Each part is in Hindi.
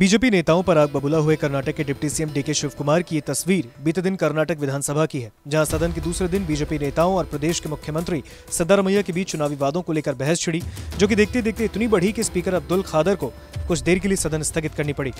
बीजेपी नेताओं पर आग बबूला हुए कर्नाटक के deputy CM DK Shivakumar की ये तस्वीर बीते दिन कर्नाटक विधानसभा की है, जहाँ सदन के दूसरे दिन बीजेपी नेताओं और प्रदेश के मुख्यमंत्री सिद्धारमैया के बीच चुनावी वादों को लेकर बहस छिड़ी, जो कि देखते देखते इतनी बढ़ी कि स्पीकर अब्दुल खादर को कुछ देर के लिए सदन स्थगित करनी पड़ी।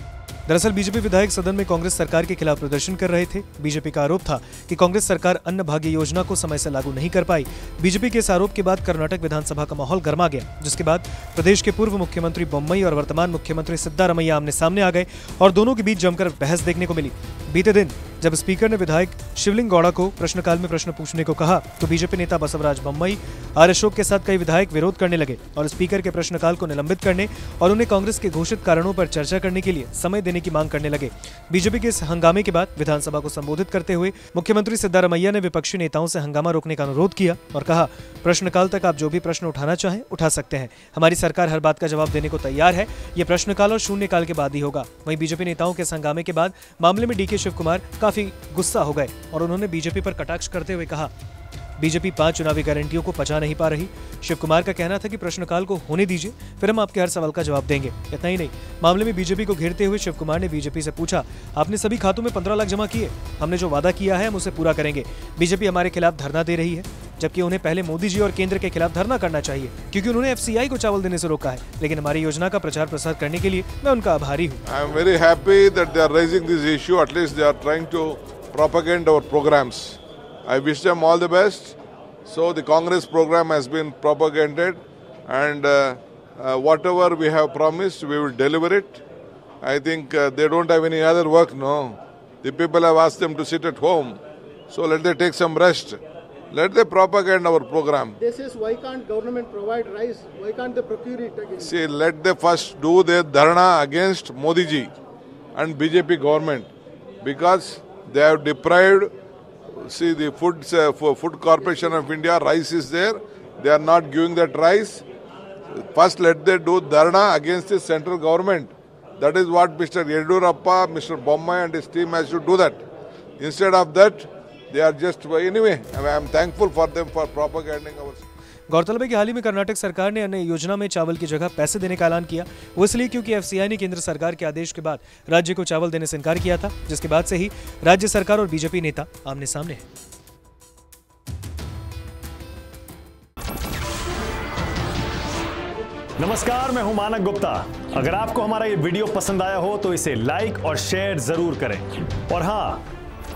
दरअसल बीजेपी विधायक सदन में कांग्रेस सरकार के खिलाफ प्रदर्शन कर रहे थे। बीजेपी का आरोप था कि कांग्रेस सरकार अन्न भाग्य योजना को समय से लागू नहीं कर पाई। बीजेपी के इस आरोप के बाद कर्नाटक विधानसभा का माहौल गर्मा गया, जिसके बाद प्रदेश के पूर्व मुख्यमंत्री बोम्बई और वर्तमान मुख्यमंत्री सिद्धारमैया आमने सामने आ गए और दोनों के बीच जमकर बहस देखने को मिली। बीते दिन जब स्पीकर ने विधायक शिवलिंग गौड़ा को प्रश्नकाल में प्रश्न पूछने को कहा तो बीजेपी नेता बसवराज बम्बई आर अशोक के साथ कई विधायक विरोध करने लगे और स्पीकर के प्रश्नकाल को निलंबित करने और उन्हें कांग्रेस के घोषित कारणों पर चर्चा करने के लिए समय देने की मांग करने लगे। बीजेपी के इस हंगामे के बाद विधानसभा को संबोधित करते हुए मुख्यमंत्री सिद्धारमैया ने विपक्षी नेताओं से हंगामा रोकने का अनुरोध किया और कहा, प्रश्नकाल तक आप जो भी प्रश्न उठाना चाहें, उठा सकते हैं। हमारी सरकार हर बात का जवाब देने को तैयार है। ये प्रश्नकाल और शून्यकाल के बाद ही होगा। वहीं बीजेपी नेताओं के इस हंगामे के बाद मामले में डीके शिव कुमार काफ़ी गुस्सा हो गए और उन्होंने बीजेपी पर कटाक्ष करते हुए कहा, बीजेपी पाँच चुनावी गारंटियों को पचा नहीं पा रही। शिव कुमार का कहना था कि प्रश्नकाल को होने दीजिए, फिर हम आपके हर सवाल का जवाब देंगे। इतना ही नहीं, मामले में बीजेपी को घेरते हुए शिव कुमार ने बीजेपी से पूछा, आपने सभी खातों में पंद्रह लाख जमा किए? हमने जो वादा किया है, हम उसे पूरा करेंगे। बीजेपी हमारे खिलाफ धरना दे रही है। जबकि उन्हें पहले मोदी जी और केंद्र के खिलाफ धरना करना चाहिए क्योंकि उन्होंने एफसीआई को चावल देने से रोका है लेकिन हमारी योजना का प्रचार प्रसार करने के लिए मैं उनका आभारी हूँ I am very happy that they are raising this issue. At least they are trying propagate our programs. I wish them all the best. So the Congress program has been propagated, and uh, uh, whatever we have promised, we will deliver it. I think uh, they don't have any other work. No, the people have asked them to sit at home. So let them take some rest. Let them propagate our program. This is why can't government provide rice? Why can't they procure it again? See, let them first do their dharna against Modi ji and BJP government because they have deprived. See, the food uh, for food corporation of India rice is there. They are not giving that rice. First, let them do dharna against the central government. That is what Mr. Yedurappa, Mr. Bommai and his team has to do that. Instead of that, they are just anyway. I am thankful for them for propagating our. गौरतलब है कि हाल ही में कर्नाटक सरकार ने अन्य योजना में चावल की जगह पैसे देने का ऐलान किया वो इसलिए क्योंकि एफसीआई ने केंद्र सरकार के आदेश के बाद राज्य को चावल देने से इनकार किया था जिसके बाद से ही राज्य सरकार और बीजेपी नेता आमने सामने हैं नमस्कार मैं हूँ मानक गुप्ता अगर आपको हमारा ये वीडियो पसंद आया हो तो इसे लाइक और शेयर ज़रूर करें और हाँ